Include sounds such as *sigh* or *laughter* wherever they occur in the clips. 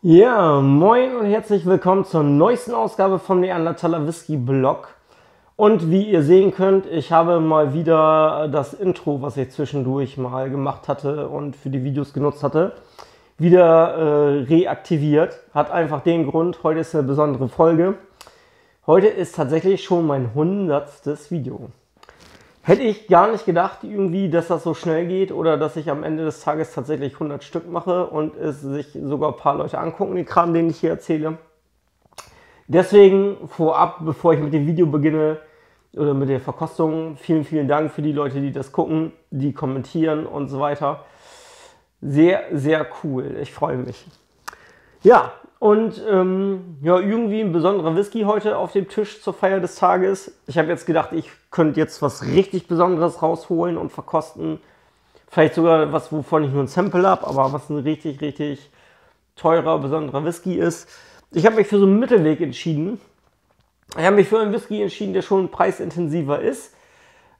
Ja, moin und herzlich willkommen zur neuesten Ausgabe vom Neandertaler Whisky Blog. Und wie ihr sehen könnt, ich habe mal wieder das Intro, was ich zwischendurch mal gemacht hatte und für die Videos genutzt hatte, wieder äh, reaktiviert. Hat einfach den Grund, heute ist eine besondere Folge. Heute ist tatsächlich schon mein hundertstes Video. Hätte ich gar nicht gedacht, irgendwie, dass das so schnell geht oder dass ich am Ende des Tages tatsächlich 100 Stück mache und es sich sogar ein paar Leute angucken, den Kram, den ich hier erzähle. Deswegen vorab, bevor ich mit dem Video beginne oder mit der Verkostung, vielen, vielen Dank für die Leute, die das gucken, die kommentieren und so weiter. Sehr, sehr cool. Ich freue mich. Ja, und ähm, ja, irgendwie ein besonderer Whisky heute auf dem Tisch zur Feier des Tages. Ich habe jetzt gedacht, ich könnte jetzt was richtig Besonderes rausholen und verkosten. Vielleicht sogar was, wovon ich nur ein Sample habe, aber was ein richtig, richtig teurer, besonderer Whisky ist. Ich habe mich für so einen Mittelweg entschieden. Ich habe mich für einen Whisky entschieden, der schon preisintensiver ist,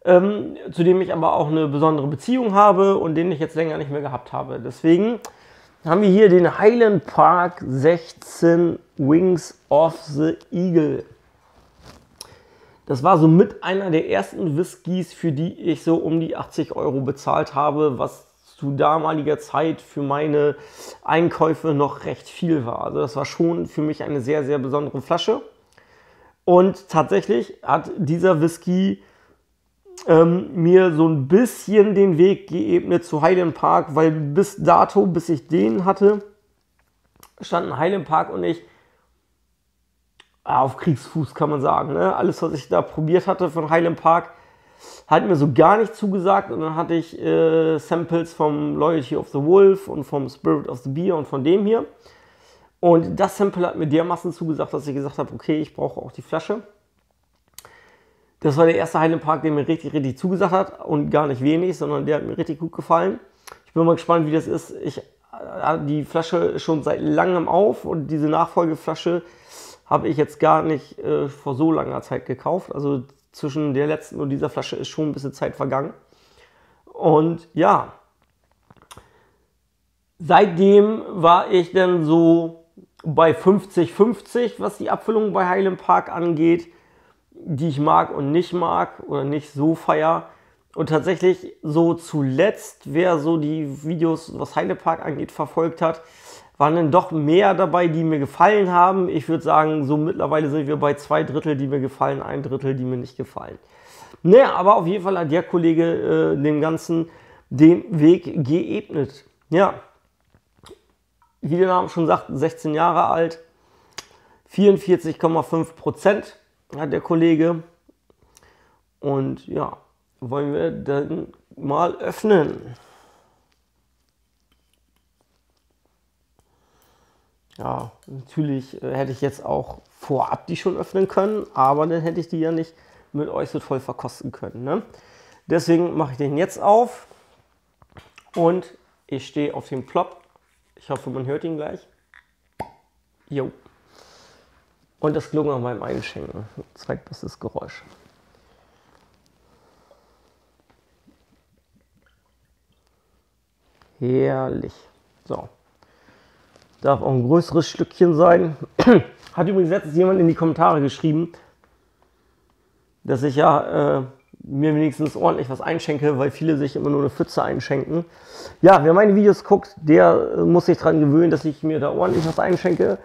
ähm, zu dem ich aber auch eine besondere Beziehung habe und den ich jetzt länger nicht mehr gehabt habe. Deswegen haben wir hier den Highland Park 16 Wings of the Eagle. Das war so mit einer der ersten Whiskys, für die ich so um die 80 Euro bezahlt habe, was zu damaliger Zeit für meine Einkäufe noch recht viel war. Also das war schon für mich eine sehr, sehr besondere Flasche. Und tatsächlich hat dieser Whisky ähm, mir so ein bisschen den Weg geebnet zu Highland Park, weil bis dato, bis ich den hatte, standen Highland Park und ich auf Kriegsfuß, kann man sagen. Ne? Alles, was ich da probiert hatte von Highland Park, hat mir so gar nicht zugesagt. Und dann hatte ich äh, Samples vom Loyalty of the Wolf und vom Spirit of the Beer und von dem hier. Und das Sample hat mir dermaßen zugesagt, dass ich gesagt habe, okay, ich brauche auch die Flasche. Das war der erste Highland Park, der mir richtig, richtig zugesagt hat und gar nicht wenig, sondern der hat mir richtig gut gefallen. Ich bin mal gespannt, wie das ist. Ich äh, die Flasche schon seit langem auf und diese Nachfolgeflasche habe ich jetzt gar nicht äh, vor so langer Zeit gekauft. Also zwischen der letzten und dieser Flasche ist schon ein bisschen Zeit vergangen. Und ja, seitdem war ich dann so bei 50-50, was die Abfüllung bei Highland Park angeht die ich mag und nicht mag oder nicht so feier. Und tatsächlich so zuletzt, wer so die Videos, was Heidepark angeht, verfolgt hat, waren dann doch mehr dabei, die mir gefallen haben. Ich würde sagen, so mittlerweile sind wir bei zwei Drittel, die mir gefallen, ein Drittel, die mir nicht gefallen. Naja, aber auf jeden Fall hat der Kollege äh, dem Ganzen den Weg geebnet. Ja, wie der Name schon sagt, 16 Jahre alt, 44,5 Prozent hat der Kollege. Und ja, wollen wir dann mal öffnen. Ja, natürlich äh, hätte ich jetzt auch vorab die schon öffnen können, aber dann hätte ich die ja nicht mit euch so toll verkosten können. Ne? Deswegen mache ich den jetzt auf und ich stehe auf dem Plop. Ich hoffe, man hört ihn gleich. Jo. Und das Gluckern beim Einschenken. Zweitbestes Geräusch. Herrlich. So. Darf auch ein größeres Stückchen sein. *clears throat* Hat übrigens letztens jemand in die Kommentare geschrieben, dass ich ja äh, mir wenigstens ordentlich was einschenke, weil viele sich immer nur eine Pfütze einschenken. Ja, wer meine Videos guckt, der muss sich daran gewöhnen, dass ich mir da ordentlich was einschenke.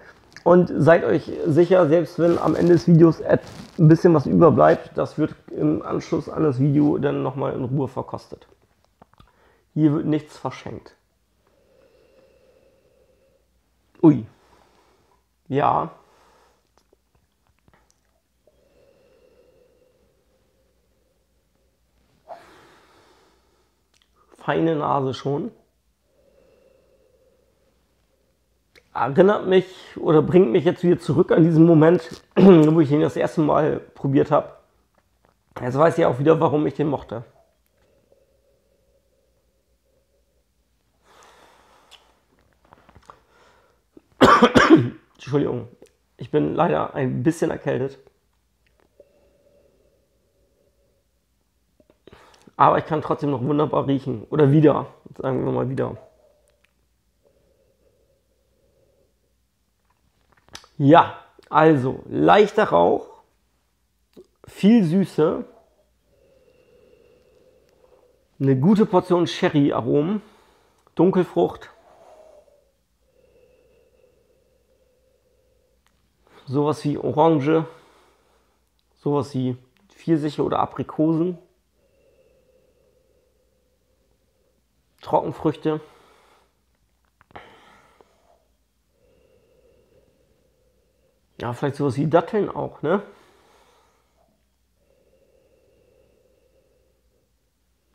Und seid euch sicher, selbst wenn am Ende des Videos ein bisschen was überbleibt, das wird im Anschluss an das Video dann nochmal in Ruhe verkostet. Hier wird nichts verschenkt. Ui. Ja. Feine Nase schon. Erinnert mich oder bringt mich jetzt wieder zurück an diesen Moment, *clears throat* wo ich ihn das erste Mal probiert habe. Jetzt weiß ich auch wieder, warum ich den mochte. Entschuldigung, ich bin leider ein bisschen erkältet. Aber ich kann trotzdem noch wunderbar riechen. Oder wieder, sagen wir mal wieder. Ja, also leichter Rauch, viel Süße, eine gute Portion Sherry-Aromen, Dunkelfrucht, sowas wie Orange, sowas wie Pfirsiche oder Aprikosen, Trockenfrüchte. Ja, vielleicht sowas wie Datteln auch, ne?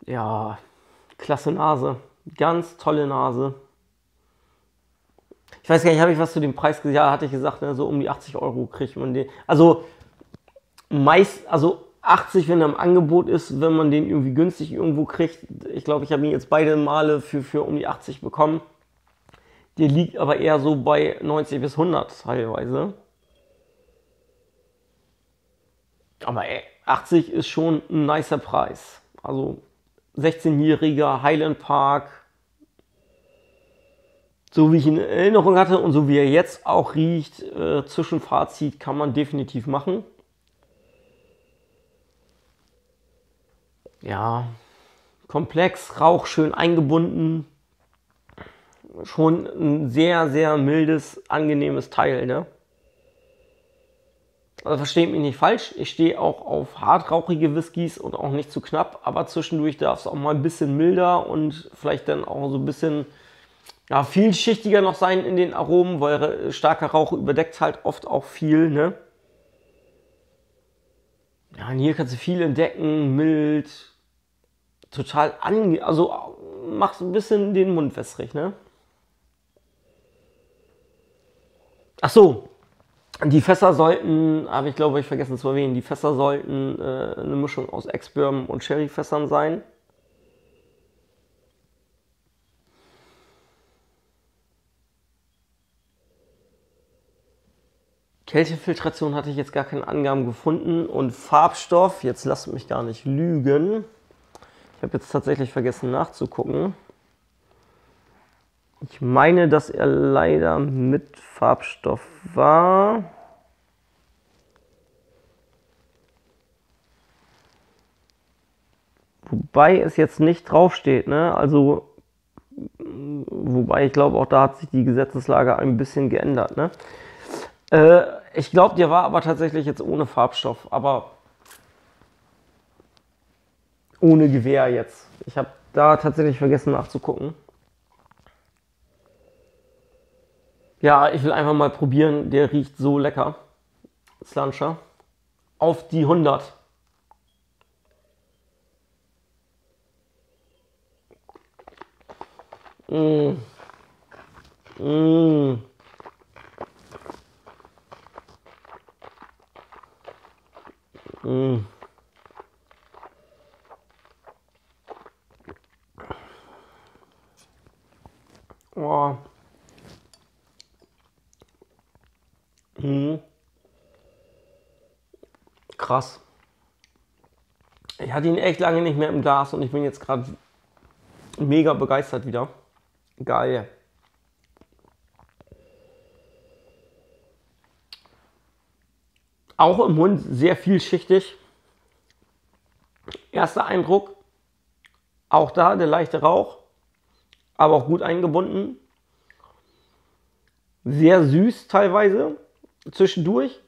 Ja, klasse Nase. Ganz tolle Nase. Ich weiß gar nicht, habe ich was zu dem Preis gesagt? Ja, hatte ich gesagt, ne, so um die 80 Euro kriegt man den. Also meist, also 80, wenn er im Angebot ist, wenn man den irgendwie günstig irgendwo kriegt. Ich glaube, ich habe ihn jetzt beide Male für, für um die 80 bekommen. Der liegt aber eher so bei 90 bis 100 teilweise. Aber ey, 80 ist schon ein nicer Preis. Also 16-jähriger Highland Park, so wie ich ihn in Erinnerung hatte und so wie er jetzt auch riecht, äh, Zwischenfazit kann man definitiv machen. Ja, komplex, Rauch schön eingebunden. Schon ein sehr, sehr mildes, angenehmes Teil, ne? Also versteht mich nicht falsch, ich stehe auch auf hartrauchige Whiskys und auch nicht zu knapp, aber zwischendurch darf es auch mal ein bisschen milder und vielleicht dann auch so ein bisschen ja, vielschichtiger noch sein in den Aromen, weil starker Rauch überdeckt halt oft auch viel, ne? Ja, und hier kannst du viel entdecken, mild, total ange... Also machst ein bisschen den Mund wässrig, ne? Ach so, die Fässer sollten, habe ich glaube ich vergessen zu erwähnen, die Fässer sollten äh, eine Mischung aus Ex-Bourbon und Sherry-Fässern sein. Kältefiltration hatte ich jetzt gar keine Angaben gefunden und Farbstoff, jetzt lasst mich gar nicht lügen. Ich habe jetzt tatsächlich vergessen nachzugucken. Ich meine, dass er leider mit Farbstoff war. Wobei es jetzt nicht draufsteht, ne? Also, wobei ich glaube, auch da hat sich die Gesetzeslage ein bisschen geändert, ne? Äh, ich glaube, der war aber tatsächlich jetzt ohne Farbstoff, aber ohne Gewehr jetzt. Ich habe da tatsächlich vergessen nachzugucken. Ja, ich will einfach mal probieren. Der riecht so lecker. Slancher. Auf die 100. Mmh. Mmh. Mmh. Krass. Ich hatte ihn echt lange nicht mehr im Glas und ich bin jetzt gerade mega begeistert wieder. Geil. Auch im Mund sehr vielschichtig. Erster Eindruck, auch da der leichte Rauch, aber auch gut eingebunden. Sehr süß teilweise zwischendurch.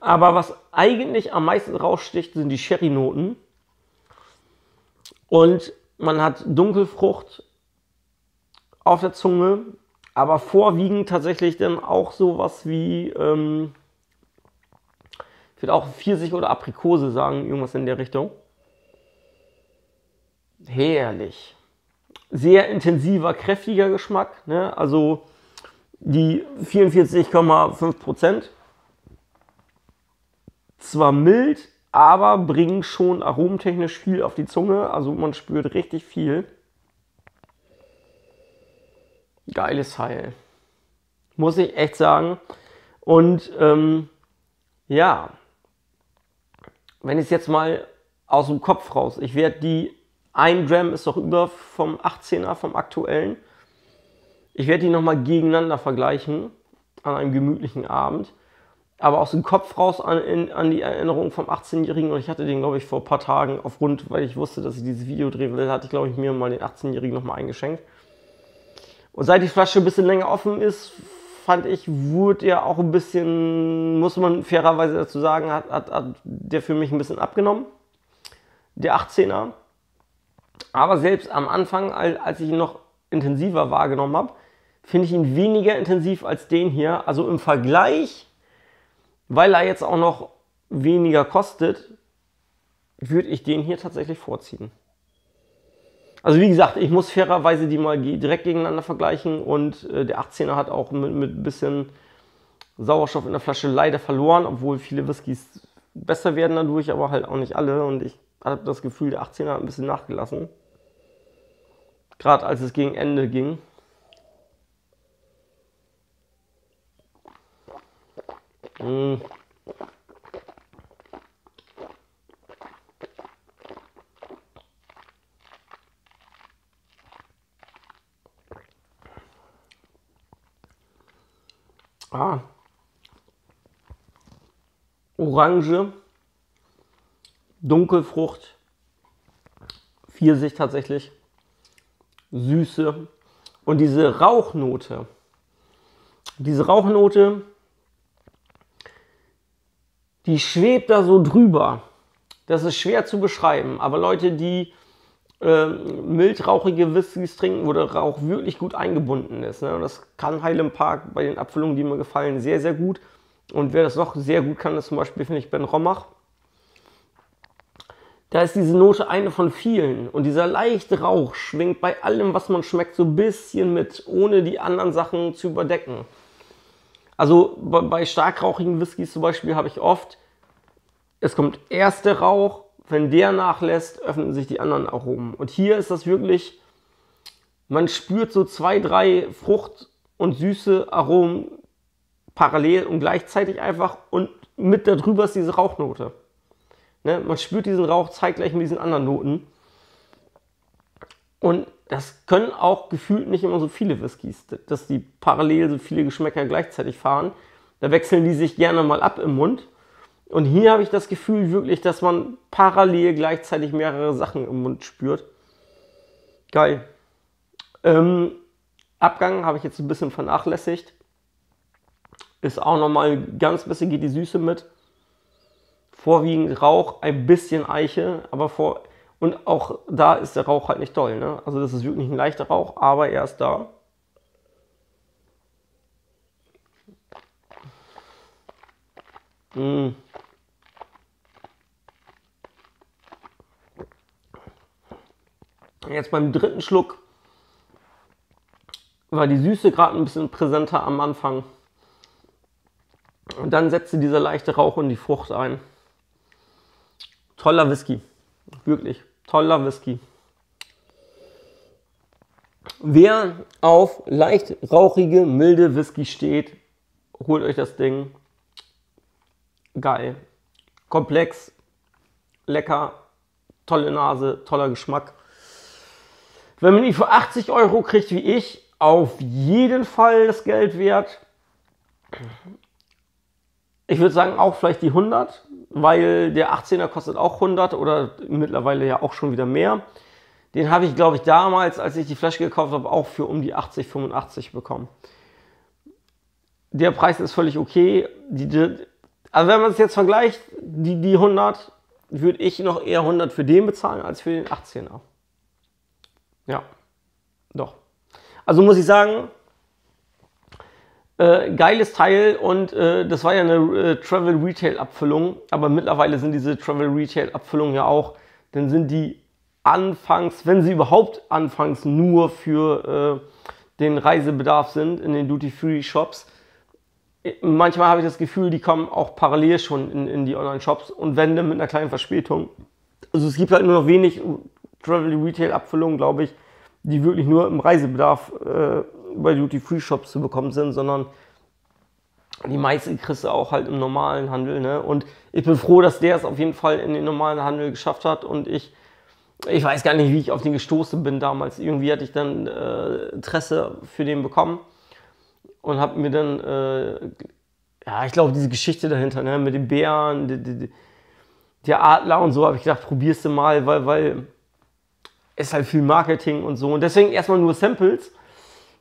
Aber was eigentlich am meisten raussticht, sind die Sherry-Noten. Und man hat Dunkelfrucht auf der Zunge, aber vorwiegend tatsächlich dann auch sowas wie, ähm, ich würde auch Pfirsich oder Aprikose sagen, irgendwas in der Richtung. Herrlich. Sehr intensiver, kräftiger Geschmack. Ne? Also die 44,5 Prozent. Zwar mild, aber bringen schon aromentechnisch viel auf die Zunge. Also man spürt richtig viel. Geiles Teil. Muss ich echt sagen. Und ähm, ja, wenn ich es jetzt mal aus dem Kopf raus, ich werde die 1 Gram ist doch über vom 18er, vom aktuellen. Ich werde die nochmal gegeneinander vergleichen. an einem gemütlichen Abend. Aber aus dem Kopf raus an, in, an die Erinnerung vom 18-Jährigen. Und ich hatte den, glaube ich, vor ein paar Tagen aufgrund, weil ich wusste, dass ich dieses Video drehen will, hatte ich, glaube ich, mir mal den 18-Jährigen nochmal eingeschenkt. Und seit die Flasche ein bisschen länger offen ist, fand ich, wurde er auch ein bisschen, muss man fairerweise dazu sagen, hat, hat, hat der für mich ein bisschen abgenommen. Der 18er. Aber selbst am Anfang, als ich ihn noch intensiver wahrgenommen habe, finde ich ihn weniger intensiv als den hier. Also im Vergleich, weil er jetzt auch noch weniger kostet, würde ich den hier tatsächlich vorziehen. Also wie gesagt, ich muss fairerweise die mal direkt gegeneinander vergleichen und äh, der 18er hat auch mit, mit ein bisschen Sauerstoff in der Flasche leider verloren, obwohl viele Whiskys besser werden dadurch, aber halt auch nicht alle und ich habe das Gefühl, der 18er hat ein bisschen nachgelassen. Gerade als es gegen Ende ging. Mmh. Ah. Orange, Dunkelfrucht, Pfirsich tatsächlich, Süße und diese Rauchnote. Diese Rauchnote, die schwebt da so drüber. Das ist schwer zu beschreiben, aber Leute, die äh, mildrauchige Whiskys trinken, wo der Rauch wirklich gut eingebunden ist. Ne? Und das kann Highland Park bei den Abfüllungen, die mir gefallen, sehr, sehr gut. Und wer das noch sehr gut kann, ist zum Beispiel, finde ich, Ben Rommach. Da ist diese Note eine von vielen. Und dieser leichte Rauch schwingt bei allem, was man schmeckt, so ein bisschen mit, ohne die anderen Sachen zu überdecken. Also bei starkrauchigen Whiskys zum Beispiel habe ich oft, es kommt erst der Rauch, wenn der nachlässt, öffnen sich die anderen Aromen. Und hier ist das wirklich, man spürt so zwei, drei Frucht- und süße Aromen parallel und gleichzeitig einfach und mit darüber ist diese Rauchnote. Ne? Man spürt diesen Rauch zeitgleich mit diesen anderen Noten. Und das können auch gefühlt nicht immer so viele Whiskys, dass die parallel so viele Geschmäcker gleichzeitig fahren. Da wechseln die sich gerne mal ab im Mund. Und hier habe ich das Gefühl wirklich, dass man parallel gleichzeitig mehrere Sachen im Mund spürt. Geil. Ähm, Abgang habe ich jetzt ein bisschen vernachlässigt. Ist auch nochmal ganz bisschen geht die Süße mit. Vorwiegend Rauch, ein bisschen Eiche, aber vor. Und auch da ist der Rauch halt nicht toll. Ne? Also das ist wirklich ein leichter Rauch, aber er ist da. Mmh. Jetzt beim dritten Schluck war die Süße gerade ein bisschen präsenter am Anfang. Und dann setzte dieser leichte Rauch und die Frucht ein. Toller Whisky. Wirklich toller Whisky. Wer auf leicht rauchige, milde Whisky steht, holt euch das Ding. Geil. Komplex, lecker, tolle Nase, toller Geschmack. Wenn man ihn für 80 Euro kriegt wie ich, auf jeden Fall das Geld wert. Ich würde sagen auch vielleicht die 100, weil der 18er kostet auch 100 oder mittlerweile ja auch schon wieder mehr. Den habe ich, glaube ich, damals, als ich die Flasche gekauft habe, auch für um die 80, 85 bekommen. Der Preis ist völlig okay. Die, die, also wenn man es jetzt vergleicht, die, die 100, würde ich noch eher 100 für den bezahlen als für den 18er. Ja, doch. Also muss ich sagen, äh, geiles Teil und äh, das war ja eine äh, Travel Retail Abfüllung, aber mittlerweile sind diese Travel Retail Abfüllungen ja auch, dann sind die anfangs, wenn sie überhaupt anfangs nur für äh, den Reisebedarf sind in den Duty Free Shops. Äh, manchmal habe ich das Gefühl, die kommen auch parallel schon in, in die Online-Shops und wenn dann mit einer kleinen Verspätung. Also es gibt halt nur noch wenig Travel Retail Abfüllungen, glaube ich, die wirklich nur im Reisebedarf äh, bei Duty Free Shops zu bekommen sind, sondern die meisten kriegst du auch halt im normalen Handel. Ne? Und ich bin froh, dass der es auf jeden Fall in den normalen Handel geschafft hat und ich ich weiß gar nicht, wie ich auf den gestoßen bin damals. Irgendwie hatte ich dann äh, Interesse für den bekommen. und habe mir dann, äh, ja, ich glaube, diese Geschichte dahinter, ne, mit den Bären, die, die, der Adler und so, habe ich gedacht, probierst du mal, weil, weil es halt viel Marketing und so. Und deswegen erstmal nur Samples,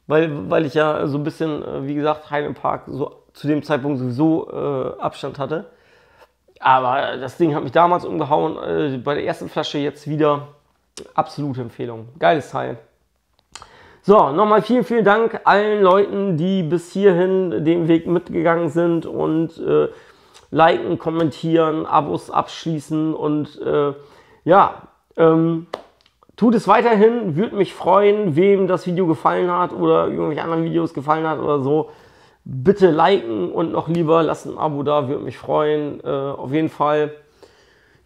weil, weil ich ja so ein bisschen, äh, wie gesagt, Highland Park so zu dem Zeitpunkt sowieso äh, Abstand hatte. Aber das Ding hat mich damals umgehauen. Äh, bei der ersten Flasche jetzt wieder absolute Empfehlung. Geiles Teil. So, nochmal vielen, vielen Dank allen Leuten, die bis hierhin den Weg mitgegangen sind und äh, liken, kommentieren, Abos abschließen und äh, ja, ähm, tut es weiterhin, würde mich freuen, wem das Video gefallen hat oder irgendwelche anderen Videos gefallen hat oder so. Bitte liken und noch lieber lasst ein Abo da, würde mich freuen. Äh, auf jeden Fall.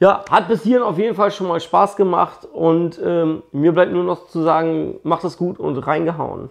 Ja, hat bis hierhin auf jeden Fall schon mal Spaß gemacht und ähm, mir bleibt nur noch zu sagen, macht es gut und reingehauen.